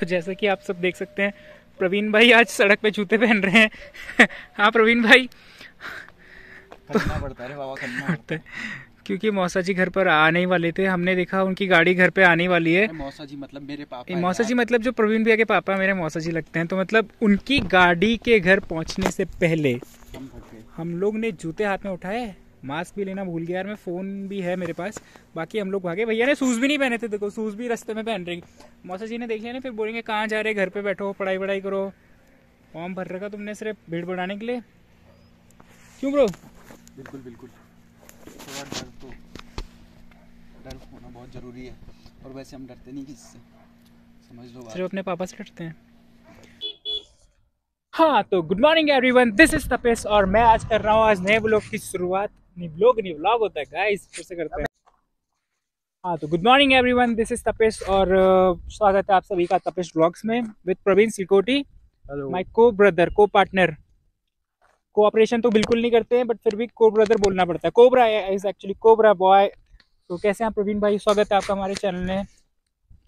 तो जैसा कि आप सब देख सकते हैं प्रवीण भाई आज सड़क पे जूते पहन रहे हैं। हाँ प्रवीण भाई। करना पड़ता है बाबा करना पड़ता है। क्योंकि मौसा जी घर पर आने ही वाले थे हमने देखा उनकी गाड़ी घर पे आने वाली है। मौसा जी मतलब मेरे पापा मौसा जी मतलब जो प्रवीण भैया के पापा मेरे मौसा जी लगते हैं तो मतलब उनकी गाड़ी के घर पहुँचने से पहले हम लोग ने जूते हाथ में उठाए? मास्क भी लेना भूल गया यार मैं फ़ोन भी है मेरे पास। बाकी हम लोग भागे। भैया ने शूज़ भी नहीं पहने थे देखो शूज़ भी रास्ते में पहन रही। मौसा जी ने देख लिया ना फिर बोलेंगे कहाँ जा रहे घर पे बैठो पढ़ाई वढ़ाई करो। फॉर्म भर रखा तुमने सिर्फ़ भीड़ बढ़ाने के लिए? क्यों ब्रो? बिल्कुल बिल्कुल। थोड़ा डर तो डर होना बहुत ज़रूरी है। और वैसे हम डरते नहीं किससे। समझ लो सिर्फ़ अपने पापा से डरते हैं। हाँ तो good morning everyone this is Tapesh और मैं आज कर रहा हूँ आज नए ब्लॉग की शुरुआत। नहीं ब्लॉग नहीं व्लॉग होता है गाइस फिर से करते हैं। हाँ तो good morning everyone this is Tapesh और uh, स्वागत है आप सभी का तपेश ब्लॉग्स में with Praveen Sikoti my co brother co partner cooperation तो बिल्कुल नहीं करते हैं बट फिर भी को ब्रदर बोलना पड़ता है। Cobra is actually cobra boy तो कैसे हैं प्रवीण भाई? स्वागत है आपका हमारे चैनल में।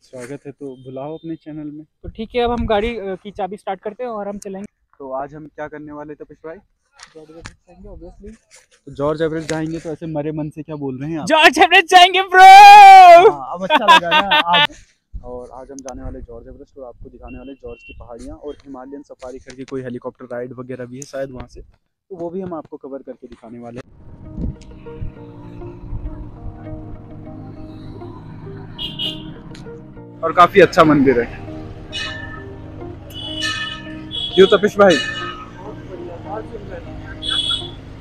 स्वागत है तो बुलाओ अपने चैनल में। तो ठीक है अब हम गाड़ी की चाबी स्टार्ट करते हैं और हम चलेंगे। तो आज हम क्या करने वाले थे पिश भाई? तो जॉर्ज एवरेज जाएँगे तो ऐसे मरे मन से क्या बोल रहे हैं जॉर्ज एवरेस्ट जाएँगे ब्रो हाँ, अब अच्छा लगा ना और आज हम जाने वाले जॉर्ज एवरेस्ट और आपको दिखाने वाले जॉर्ज की पहाड़ियाँ और हिमालयन सफारी करके कोई हेलीकॉप्टर राइड वगैरह भी है शायद वहाँ से। तो वो भी हम आपको कवर करके दिखाने वाले हैं। और काफ़ी अच्छा मंदिर है। क्यों तपिश भाई।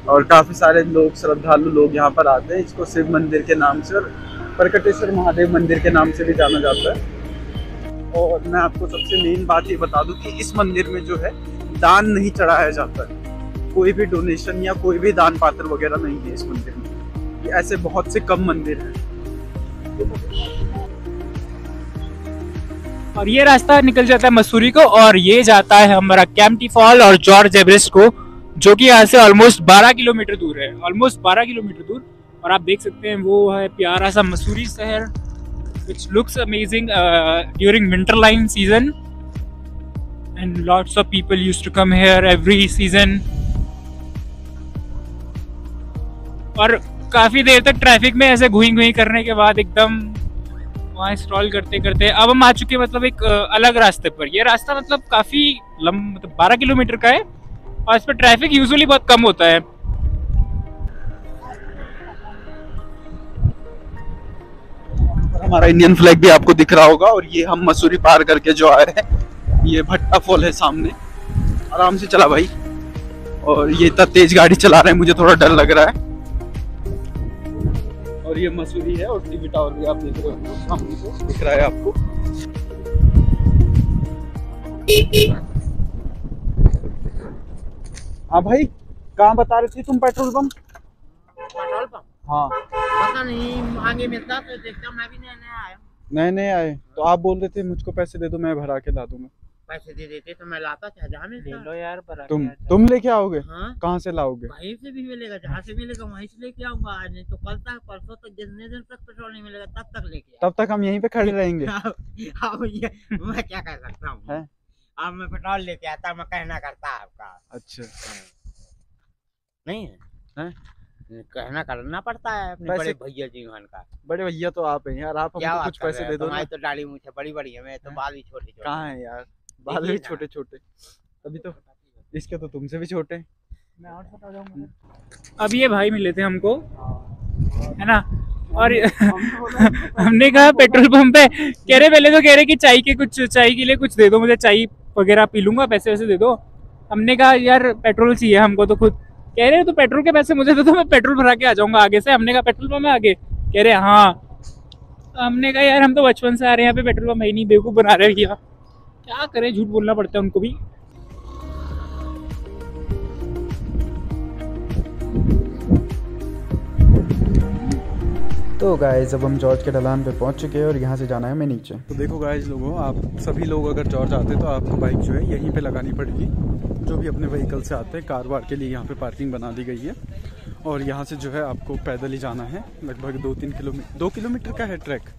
और काफ़ी सारे लोग, श्रद्धालु लोग यहाँ पर आते हैं। इसको शिव मंदिर के नाम से और प्रकटेश्वर महादेव मंदिर के नाम से भी जाना जाता है। और मैं आपको सबसे मेन बात ये बता दूँ कि इस मंदिर में जो है, दान नहीं चढ़ाया जाता है। कोई भी डोनेशन या कोई भी दान पात्र वगैरह नहीं है इस मंदिर में। ऐसे बहुत से कम मंदिर हैं। और ये रास्ता निकल जाता है मसूरी को और ये जाता है हमारा कैम्पटी फॉल और जॉर्ज एवरेस्ट को। जो कि यहाँ से ऑलमोस्ट 12 किलोमीटर दूर है। ऑलमोस्ट 12 किलोमीटर दूर। और आप देख सकते हैं वो है प्यारा सा मसूरी शहर which looks amazing uh, during winterline season. And lots of people used to come here every season. और काफ़ी देर तक ट्रैफ़िक में ऐसे घुई घुई करने के बाद एकदम वहाँ स्क्रॉल करते करते अब हम आ चुके हैं मतलब एक अलग रास्ते पर। ये रास्ता मतलब काफ़ी लंब मतलब बारह किलोमीटर का है। और इस पर ट्रैफ़िक यूजुअली बहुत कम होता है। हमारा इंडियन फ्लैग भी आपको दिख रहा होगा और ये हम मसूरी पार करके जो आ रहे हैं, ये भट्टा फॉल है सामने। आराम से चला भाई। और ये इतना तेज गाड़ी चला रहे हैं, मुझे थोड़ा डर लग रहा है। और ये मसूरी है, और टीवी टावर भी आप देख रहे हो सामने से दिख रहा है आपको। हाँ भाई कहाँ बता रही थी तुम पेट्रोल पंप? Petrol pump? हाँ। पता नहीं आगे मिलता तो देखता मैं भी नहीं नया आया नए नए आए। तो आप बोल रहे थे मुझको पैसे दे दो मैं भरा के ला दूँगा। पैसे दे देते तो मैं लाता चाहे जहाँ मिलता। यार पर तुम तुम लेके आओगे? हाँ। कहाँ से लाओगे? वहीं से भी मिलेगा जहाँ से मिलेगा वहीं से लेके आऊँगा। आज नहीं तो कल तक परसों तक जितने दिन तक पेट्रोल नहीं मिलेगा तब तक लेके तब तक हम यहीं पे खड़े रहेंगे। मैं क्या कर सकता हैं? अब मैं पेट्रोल लेके आता मैं कहना करता आपका। अच्छा। नहीं है? कहना करना पड़ता है अपने बड़े भैया जीवन का। बड़े भैया तो आप हैं यार आप क्या हमको कुछ पैसे दे हो? दो ना तुम्हारी तो दाढ़ी मूछे बड़ी बड़ी है मैं तो बाल ही छोटे छोटे कहाँ है यार? बाल भी छोटे छोटे अभी तो इसके तो तुमसे भी छोटे हैं। अब ये भाई मिले थे हमको। है ना? और हमने कहा पेट्रोल पंप पे कह रहे पहले तो कह रहे कि चाय के कुछ चाय के लिए कुछ दे दो मुझे चाय वगैरह पी लूँगा पैसे वैसे दे दो। हमने कहा यार पेट्रोल चाहिए हमको तो खुद। कह रहे तो पेट्रोल के पैसे मुझे दे दो मैं पेट्रोल भरा के आ जाऊँगा आगे से। हमने कहा पेट्रोल पंप है आगे? कह रहे हाँ। हमने कहा यार हम तो बचपन से आ रहे हैं यहाँ पे पेट्रोल पंप है नहीं बेवकूफ़ बना रहे भैया क्या करें झूठ बोलना पड़ता है उनको भी। तो गाइस अब हम जॉर्ज के ढलान पे पहुँच चुके हैं और यहाँ से जाना है हमें नीचे। तो देखो गाइस लोगों आप सभी लोग अगर जॉर्ज आते हैं तो आपको बाइक जो है यहीं पे लगानी पड़ेगी। जो भी अपने व्हीकल से आते हैं कार वार के लिए यहाँ पे पार्किंग बना दी गई है। और यहाँ से जो है आपको पैदल ही जाना है। लगभग दो तीन किलोमीटर दो किलोमीटर का है ट्रैक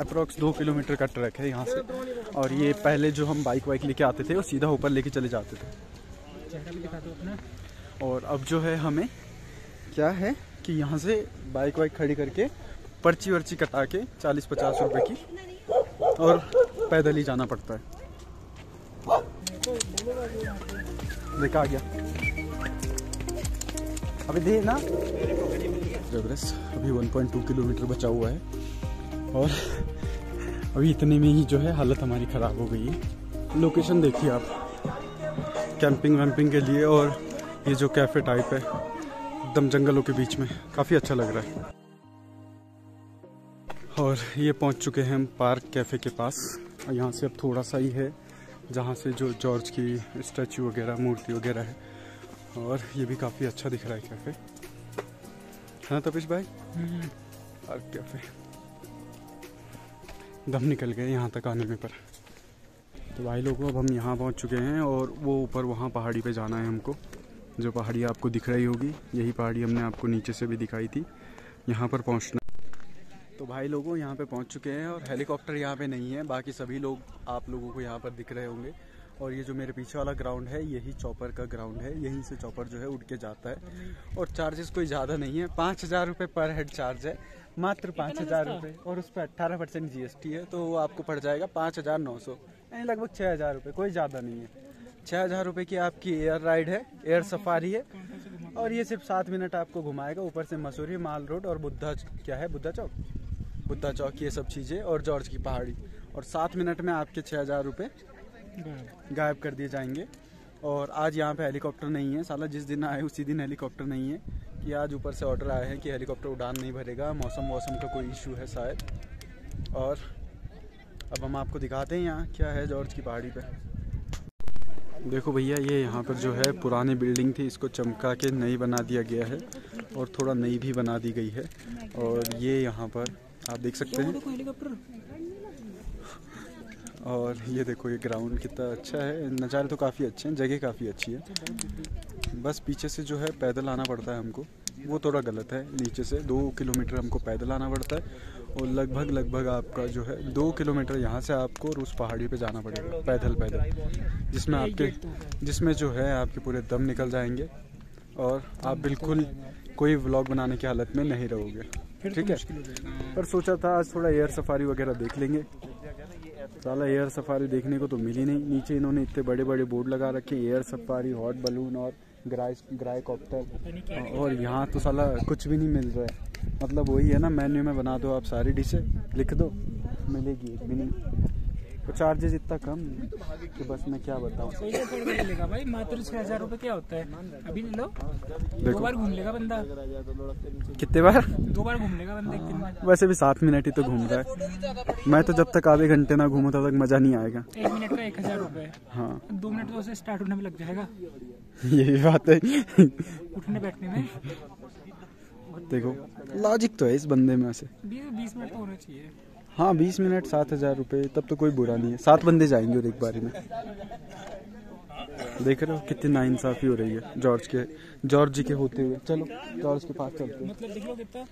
अप्रोक्स दो किलोमीटर का ट्रैक है यहाँ से। और ये पहले जो हम बाइक वाइक लेके आते थे वो सीधा ऊपर लेके चले जाते थे। और अब जो है हमें क्या है? कि यहाँ से बाइक वाइक खड़ी करके पर्ची वर्ची कटा के चालीस पचास रुपए की और पैदल ही जाना पड़ता है। देखा आ गया। अभी दे ना। ज़बरदस्त। अभी 1.2 किलोमीटर बचा हुआ है। और अभी इतने में ही जो है हालत हमारी ख़राब हो गई है। लोकेशन देखिए आप। कैंपिंग वैम्पिंग के लिए और ये जो कैफ़े टाइप है एकदम जंगलों के बीच में। काफ़ी अच्छा लग रहा है। और ये पहुँच चुके हैं हम पार्क कैफ़े के पास। और यहाँ से अब थोड़ा सा ही है, जहाँ से जो जॉर्ज की स्टैचू वगैरह, मूर्ति वगैरह है। और ये भी काफ़ी अच्छा दिख रहा है कैफ़े। हाँ तपिश भाई? Park cafe. दम निकल गए यहाँ तक आने में पर। तो भाई लोगों, अब हम यहाँ पहुँच चुके हैं और वो ऊपर वहाँ पहाड़ी पे जाना है हमको। जो पहाड़ी आपको दिख रही होगी यही पहाड़ी हमने आपको नीचे से भी दिखाई थी यहाँ पर पहुँचना। तो भाई लोगों यहाँ पे पहुँच चुके हैं और हेलीकॉप्टर यहाँ पे नहीं है बाकी सभी लोग आप लोगों को यहाँ पर दिख रहे होंगे। और ये जो मेरे पीछे वाला ग्राउंड है यही चॉपर का ग्राउंड है यहीं से चॉपर जो है उड़ के जाता है। और चार्जेस कोई ज़्यादा नहीं है पाँच हज़ार रुपये पर हेड चार्ज है मात्र पाँच हज़ार रुपये। और उस पर अट्ठारह परसेंट जी है तो वो आपको पड़ जाएगा पाँच हज़ार नौ सौ यानी लगभग छः हज़ार रुपये कोई ज़्यादा नहीं है। छः हज़ार रुपये की आपकी एयर राइड है एयर सफारी है। और ये सिर्फ़ सात मिनट आपको घुमाएगा, ऊपर से मसूरी, माल रोड और बुद्धा क्या है, बुद्धा चौक? बुद्धा चौक, ये सब चीज़ें और जॉर्ज की पहाड़ी। और सात मिनट में आपके छः हज़ार रुपये गायब कर दिए जाएँगे। और आज यहाँ पे हेलीकॉप्टर नहीं है, साला जिस दिन आए उसी दिन हेलीकॉप्टर नहीं है कि आज ऊपर से ऑर्डर आए हैं कि हेलीकॉप्टर उड़ान नहीं भरेगा, मौसम मौसम का कोई इशू है शायद। और अब हम आपको दिखाते हैं यहाँ क्या है जॉर्ज की पहाड़ी पे। देखो भैया, ये यहाँ पर जो है पुरानी बिल्डिंग थी, इसको चमका के नई बना दिया गया है और थोड़ा नई भी बना दी गई है। और ये यहाँ पर आप देख सकते हैं। और ये देखो, ये ग्राउंड कितना अच्छा है। नज़ारे तो काफ़ी अच्छे हैं, जगह काफ़ी अच्छी है। बस पीछे से जो है पैदल आना पड़ता है हमको। वो थोड़ा गलत है। नीचे से दो किलोमीटर हमको पैदल आना पड़ता है और लगभग लगभग आपका जो है दो किलोमीटर यहाँ से आपको उस पहाड़ी पे जाना पड़ेगा पैदल पैदल। जिसमें आपके जिसमें जो है आपके पूरे दम निकल जाएँगे और आप बिल्कुल कोई व्लॉग बनाने की हालत में नहीं रहोगे। ठीक है? पर सोचा था आज थोड़ा एयर सफारी वगैरह देख लेंगे। साला एयर सफारी देखने को तो मिली नहीं। नीचे इन्होंने इतने बड़े बड़े बोर्ड लगा रखे एयर सफारी हॉट बलून और ग्राई ग्राई कॉप्टर और यहाँ तो साला कुछ भी नहीं मिल रहा है। मतलब वही है ना मेन्यू में बना दो आप सारी डिशें लिख दो मिलेगी एक भी नहीं। तो चार्जेस इतना कम कि बस मैं क्या बताऊँ। भाई। मात्र छह हज़ार रुपए क्या होता है? अभी ले लो। दो बार घूम लेगा बंदा। कितने बार? दो बार घूम लेगा बंदा वैसे भी सात मिनट ही तो घूम रहा है। मैं तो जब तक आधे घंटे ना घूमू तब तक मज़ा नहीं आएगा। एक मिनट का एक हज़ार रुपए। हाँ। दो मिनट तो उसे स्टार्ट होने में लग जाएगा। ये भी बात है। उठने बैठने में। देखो लॉजिक तो है इस बंदे में से बीस मिनट तो होना चाहिए। हाँ बीस मिनट सात हज़ार रुपये तब तो कोई बुरा नहीं है। सात बंदे जाएँगे और एक बारी में। देख रहे हो कितनी नाइंसाफी हो रही है जॉर्ज के जॉर्ज जी के होते हुए। चलो जॉर्ज के पास चलते हैं। मतलब देख लो कितना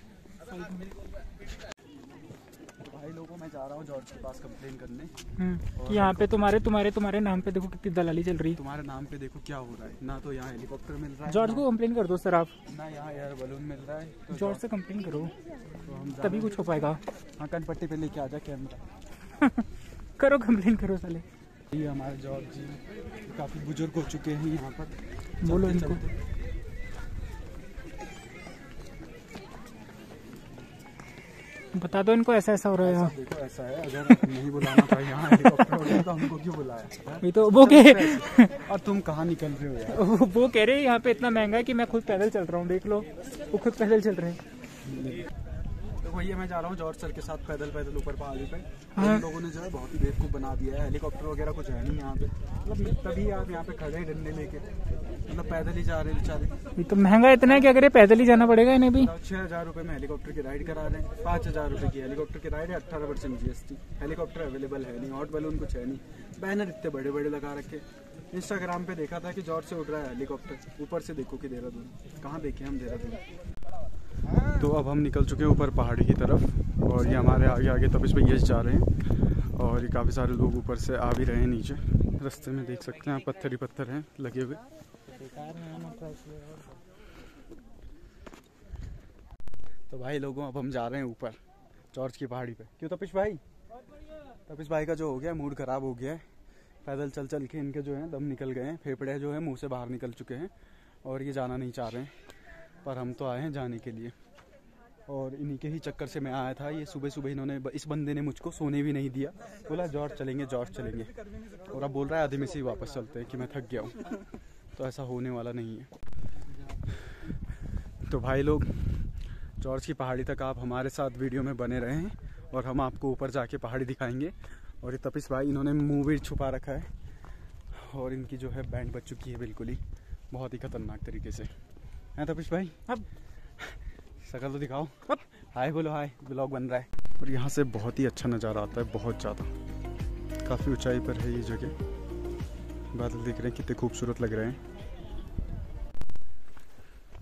भाई लोगों मैं जा रहा हूँ जॉर्ज के पास कंप्लेन करने। हम्म, कि यहाँ पे तुम्हारे तुम्हारे तुम्हारे नाम पे देखो कितनी दलाली चल रही। है तुम्हारे नाम पे देखो क्या हो रहा है। ना तो यहाँ हेलीकॉप्टर मिल रहा है जॉर्ज को कंप्लेन कर दो सर आप। ना यहाँ एयर बलून मिल रहा है तो जॉर्ज से कंप्लेन करो तो तभी कुछ हो पाएगा। हाँ कनपट्टी पे लेके आ जा कैमरा करो कंप्लेन करो साले। ये हमारे जॉर्ज जी काफ़ी बुज़ुर्ग हो चुके हैं यहाँ पर। बोलो इनको। बता दो इनको ऐसा ऐसा हो रहा है देखो ऐसा है अगर नहीं बुलाना था यहाँ हेलीकॉप्टर तो हमको क्यों बुलाया? ये तो वो कह और तुम कहाँ निकल रहे हो यार? वो कह रहे हैं यहाँ पे इतना महँगा है कि मैं खुद पैदल चल रहा हूँ देख लो। वो खुद पैदल चल रहे हैं। भैया मैं जा रहा हूँ जॉर्ज सर के साथ पैदल पैदल ऊपर पहाड़ी पे। हाँ। लोगों ने जो है बहुत ही बेवकूफ़ बना दिया है। हेलीकॉप्टर वगैरह कुछ है नहीं यहाँ पे। मतलब तभी आप यहाँ पे खड़े हैं डंडे लेके। मतलब पैदल ही जा रहे हैं बेचारे। तो महँगा इतना है कि अगर ये पैदल ही जाना पड़ेगा इन्हें भी। छह हज़ार रुपये में हेलीकॉप्टर की राइड करा रहे हैं। पाँच हज़ार रुपये की हेलीकॉप्टर की राइड है अट्ठारह परसेंट जीएसटी हेलीकॉप्टर अवेलेबल है नहीं हॉट बलून कुछ है नहीं। बैनर इतने बड़े बड़े लगा रखे। इंस्टाग्राम पे देखा था कि जॉर्ज से उड़ रहा है हेलीकॉप्टर। ऊपर से देखो कि देहरादून। कहाँ देखे हम देहरादून? तो अब हम निकल चुके हैं ऊपर पहाड़ी की तरफ़ और ये हमारे आगे आगे तपिश भैया जा रहे हैं और ये काफ़ी सारे लोग ऊपर से आ भी रहे हैं नीचे। रास्ते में देख सकते हैं पत्थर ही पत्थर हैं, लगे हुए। तो भाई लोगों, अब हम जा रहे हैं ऊपर जॉर्ज की पहाड़ी पे। क्यों तपिश भाई? तपिश भाई का जो हो गया, मूड ख़राब हो गया है। पैदल चल चल के इनके जो है, दम निकल गए हैं, फेफड़े जो है, मुँह से बाहर निकल चुके हैं और ये जाना नहीं चाह रहे हैं। पर हम तो आए हैं जाने के लिए। और इन्हीं के ही चक्कर से मैं आया था। ये सुबह सुबह इन्होंने इस बंदे ने मुझको सोने भी नहीं दिया। बोला, जॉर्ज चलेंगे जॉर्ज चलेंगे। और अब बोल रहा है, आधे में से ही वापस चलते हैं कि मैं थक गया हूँ। तो ऐसा होने वाला नहीं है। तो भाई लोग, जॉर्ज की पहाड़ी तक आप हमारे साथ वीडियो में बने रहे हैं और हम आपको ऊपर जाके पहाड़ी दिखाएँगे। और ये तपिस भाई, इन्होंने मुँह भी छुपा रखा है। और इनकी जो है बैंड बच चुकी है बिल्कुल ही। बहुत ही खतरनाक तरीके से। हैं तपिश भाई? अब। शकल तो दिखाओ। अब। हाय बोलो हाय। ब्लॉग बन रहा है। और यहाँ से बहुत ही अच्छा नज़ारा आता है बहुत ज़्यादा। काफ़ी ऊंचाई पर है ये जगह। बादल दिख रहे हैं कितने खूबसूरत लग रहे हैं।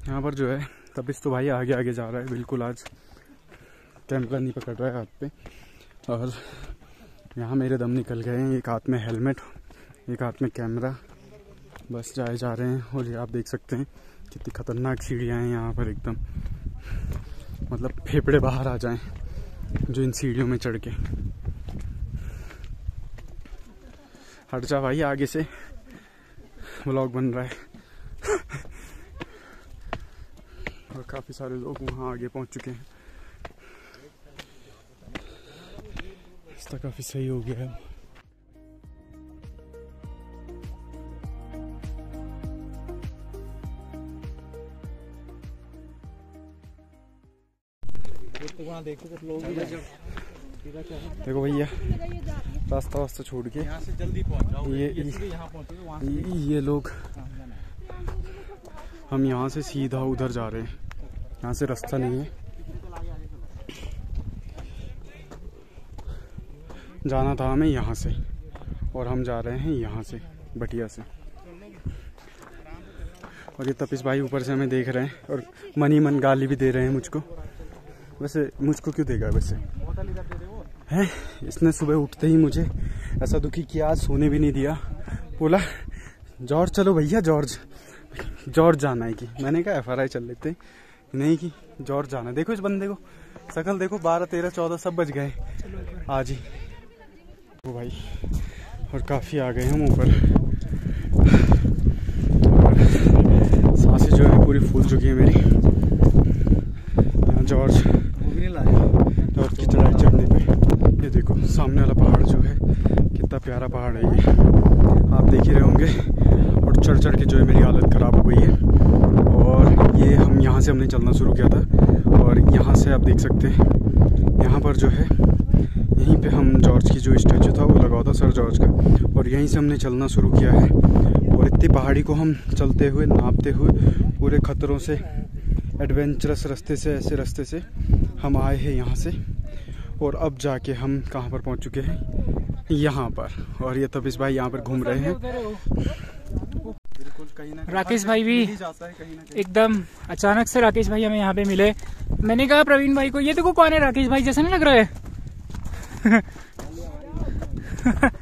यहाँ पर जो है तपिश तो भाई आगे आगे जा रहा है बिल्कुल आज। कैमरा नहीं पकड़ रहा है हाथ पे। और यहाँ मेरे दम निकल गए हैं एक हाथ में हेलमेट एक हाथ में कैमरा। बस जाए जा रहे हैं और ये आप देख सकते हैं। कितनी खतरनाक सीढ़ियाँ हैं यहाँ पर एकदम। मतलब फेफड़े बाहर आ जाएँ जो इन सीढ़ियों में चढ़ के। हट जा भाई, आगे से व्लॉग बन रहा है। और काफ़ी सारे लोग वहाँ आगे पहुँच चुके हैं। रास्ता काफ़ी सही हो गया है। देखो भैया रास्ता वास्ता छोड़ के से जल्दी पहुँच ये यहाँ पहुंचोगे वहाँ ये, ये लोग हम यहाँ से सीधा उधर जा रहे हैं। यहाँ से रास्ता नहीं है। जाना था हमें यहाँ से और हम जा रहे हैं यहाँ से बटिया से। और ये तपिस भाई ऊपर से हमें देख रहे हैं और मनी मन गाली भी दे रहे हैं मुझको। वैसे मुझको क्यों देगा वैसे? है? इसने सुबह उठते ही मुझे ऐसा दुखी किया आज सोने भी नहीं दिया। बोला, जॉर्ज, चलो भैया, जॉर्ज। जॉर्ज जाना है कि? मैंने कहा, एफआरआई चल लेते नहीं कि, जॉर्ज जाना है। देखो इस बंदे को। शकल देखो, बारह, तेरह, चौदह, सब बज गए। आज ही। ओ भाई, और काफ़ी आ गए हम ऊपर। साँसें जो है पूरी फूल चुकी है मेरी। जॉर्ज जॉर्ज की चढ़ाई चढ़ने पे। ये देखो, सामने वाला पहाड़ जो है, कितना प्यारा पहाड़ है ये। आप देख ही रहे होंगे। और चढ़ चढ़ के जो है, मेरी हालत ख़राब हो गई है। और ये हम यहाँ से हमने चलना शुरू किया था। और यहाँ से आप देख सकते हैं, यहाँ पर जो है, यहीं पे हम जॉर्ज की जो स्टैचू था, वो लगा था सर जॉर्ज का। और यहीं से हमने चलना शुरू किया है। और इतनी पहाड़ी को हम चलते हुए, नापते हुए, पूरे खतरों से एडवेंचरस रास्ते से ऐसे रास्ते से हम आए हैं यहाँ से और अब जाके हम कहाँ पर पहुँच चुके हैं? यहाँ पर। और ये तबिस भाई यहाँ पर घूम रहे हैं। राकेश भाई भी जाता है कहीं ना एकदम अचानक से राकेश भाई हमें यहाँ पे मिले। मैंने कहा प्रवीण भाई को ये देखो कौन है राकेश भाई जैसा नहीं लग रहा है।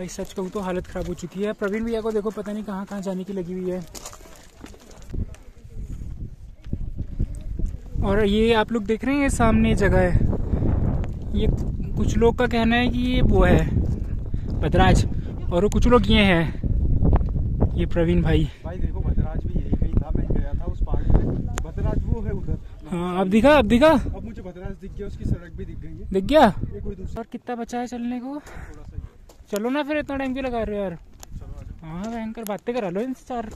भाई सच कहूँ तो हालत खराब हो चुकी है। प्रवीण भैया को देखो पता नहीं कहाँ कहाँ जाने की लगी हुई है। और ये आप लोग देख रहे हैं ये सामने जगह है। ये कुछ लोग का कहना है कि ये वो है भद्राज। और वो कुछ लोग ये हैं ये प्रवीण भाई। भाई देखो भद्राज भी यही कहीं था मैं गया था उस भद्राज वो है उधर। हाँ अब दिखा अब दिखा। अब मुझे भद्राज दिख गया उसकी सड़क भी दिख गई है। दिख गया? ये कोई दूसरा कितना बचा है चलने को। चलो ना फिर इतना टाइम क्यों लगा रहे हो यार। हाँ भयंकर बातें करा लो इनसे चार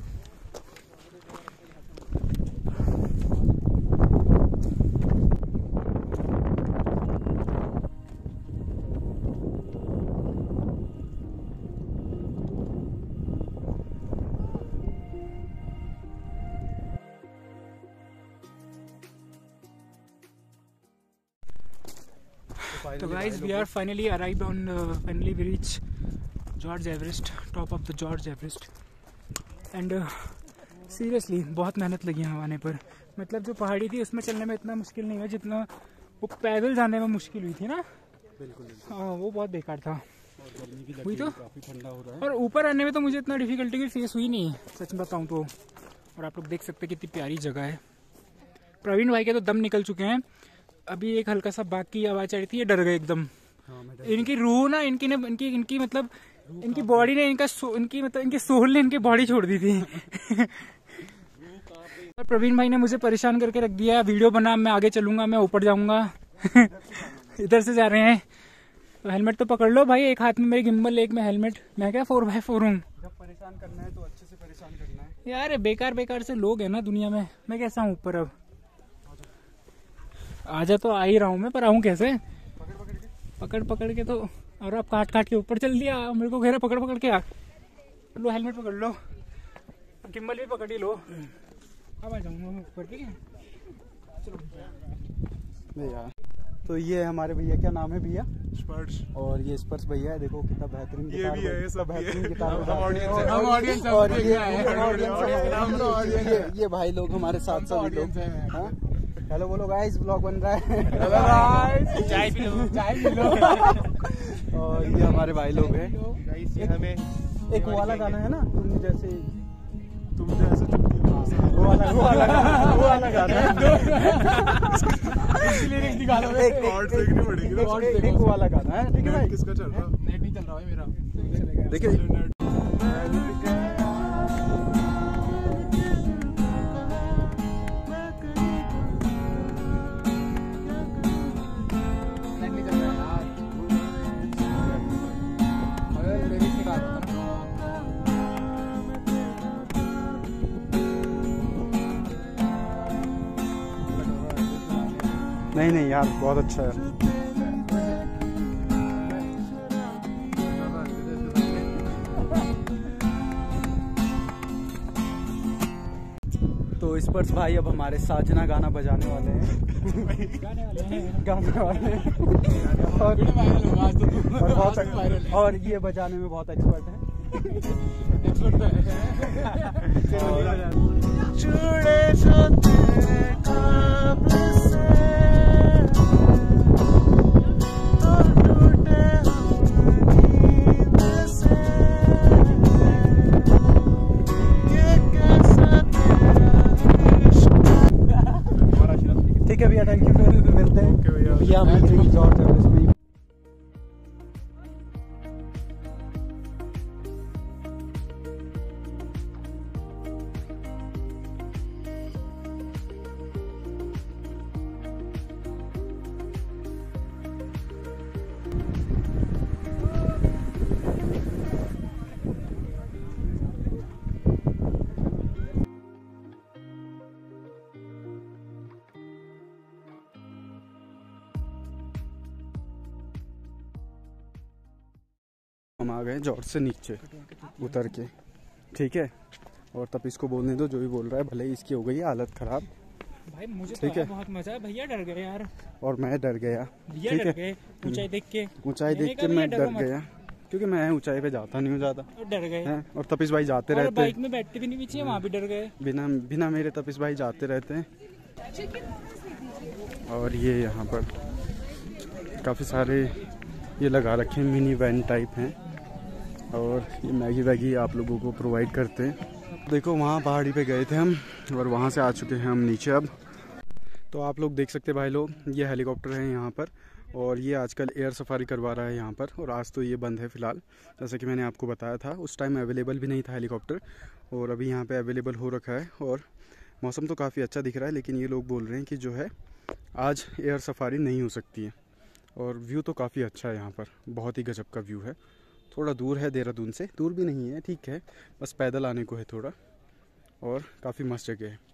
तो guys we are finally arrived on finally we reach George Everest top of the George Everest and seriously बहुत मेहनत लगी आने पर। मतलब जो पहाड़ी थी उसमें चलने में इतना मुश्किल नहीं है जितना वो पैदल जाने में मुश्किल हुई थी ना? बिल्कुल हाँ वो बहुत बेकार था। हुई तो? काफ़ी ठंडा हो रहा है। और ऊपर आने में तो मुझे इतना डिफिकल्टी की फेस हुई नहीं सच बताऊँ तो। और आप लोग देख सकते हैं कितनी प्यारी जगह है। प्रवीण भाई के तो दम निकल चुके हैं। अभी एक हल्का सा बाग की आवाज़ आ रही थी ये डर गए एकदम। हाँ इनकी रूह ना इनकी ने इनकी इनकी मतलब इनकी बॉडी ने इनका इनकी मतलब इनकी सोल ने इनकी बॉडी छोड़ दी थी। और प्रवीण भाई ने मुझे परेशान करके रख दिया वीडियो बना मैं आगे चलूँगा मैं ऊपर जाऊँगा। इधर से जा रहे हैं। तो हेलमेट तो पकड़ लो भाई एक हाथ में मेरी गिम्बल एक में हेलमेट। मैं क्या फोर बाय फोर हूँ? परेशान करना है तो अच्छे से परेशान करना है। यार बेकार बेकार से लोग है ना दुनिया में। मैं कैसा हूँ ऊपर अब? आजा तो आ ही रहा हूँ मैं पर आऊँ कैसे? पकड़ पकड़ के तो और अब काट काट के ऊपर चल दिया। मेरे को घेरा पकड़ पकड़ के आ। लो हेलमेट पकड़ लो। गिम्बल भी पकड़ ही लो। अब आ जाऊँगा मैं ऊपर ठीक है नहीं यार। तो ये हमारे भैया क्या नाम है भैया? स्पर्श और ये स्पर्श भैया है देखो कितना बेहतरीन ये भी है, ये सब बेहतरीन गिटार हैं। और- हम audience हैं, और ये ये हैं। हम audience हैं। ये भाई लोग हमारे साथ तो सभी लोग। audience हैं। हेलो बोलो गाइस ब्लॉग बन रहा है। हेलो गाइस चाय पी लो। चाय पी लो। और ये हमारे भाई लोग हैं। गाइस ये हमें एक वो वाला गाना है ना तुम जैसे तुम जैसे हो वो वाला वो वाला गाना वो वाला गाना है। लिरिक्स निकालो एक- एक- देखनी पड़ेगी एक वो वाला गाना है। ठीक है भाई? किसका चल रहा? है नेट नहीं चल रहा है मेरा। देखिए। यार बहुत अच्छा है। तो स्पर्श भाई अब हमारे साजना गाना बजाने वाले हैं। गाने वाले हैं। गाने वाले और, और, बहुत, और ये बजाने में बहुत एक्सपर्ट है। ठीक है। भैया थैंक यू फिर मिलते हैं भैया हम मिल रही जॉर्ज जॉर्ज से नीचे उतर के। ठीक है? और तब इसको बोलने दो जो भी बोल रहा है भले ही इसकी हो गई हालत खराब। भाई मुझे तो ठीक है। बहुत मज़ा भैया डर गए यार। और मैं डर गया। ठीक है? ऊंचाई देख के। ऊंचाई देख के मैं डर गया क्योंकि मैं ऊंचाई पे जाता नहीं हूँ ज़्यादा। डर गए। हैं? और तपिस भाई जाते और रहते बाइक हैं में बैठते भी नहीं पीछे वहाँ भी डर गए। बिना बिना मेरे तपिस भाई जाते रहते हैं। और ये यहाँ पर काफ़ी सारे ये लगा रखे हैं मिनी वैन टाइप हैं। और ये मैगी वैगी आप लोगों को प्रोवाइड करते हैं। देखो, वहाँ पहाड़ी पे गए थे हम और वहाँ से आ चुके हैं हम नीचे अब। तो आप लोग देख सकते हैं भाई लोग, ये हेलीकॉप्टर है यहाँ पर और ये आजकल एयर सफारी करवा रहा है यहाँ पर और आज तो ये बंद है फ़िलहाल। जैसे कि मैंने आपको बताया था, उस टाइम अवेलेबल भी नहीं था हेलीकॉप्टर और अभी यहाँ पे अवेलेबल हो रखा है और मौसम तो काफ़ी अच्छा दिख रहा है, लेकिन ये लोग बोल रहे हैं कि जो है, आज एयर सफारी नहीं हो सकती है। और व्यू तो काफ़ी अच्छा है यहाँ पर, बहुत ही गजब का व्यू है। थोड़ा दूर है देहरादून से। दूर भी नहीं है, ठीक है, बस पैदल आने को है थोड़ा। और काफ़ी मस्त जगह है।